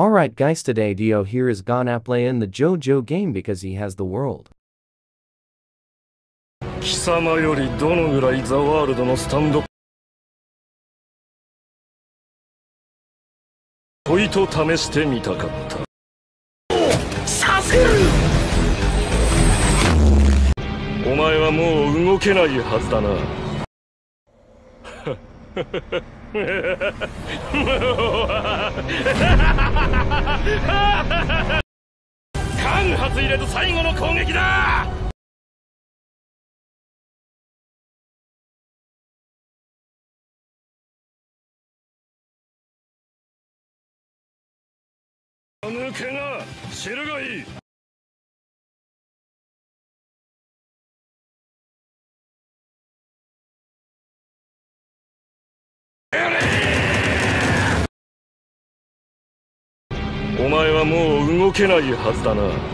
Alright guys today Dio here is gonna play in the JoJo game because he has the world. 貴様よりどのぐらいザワールドのスタンド問いと試してみたかったさせるお前はもう動けないはずだな 間髪入れず最後の攻撃だ！抜けな知るがいい。お前はもう動けないはずだな。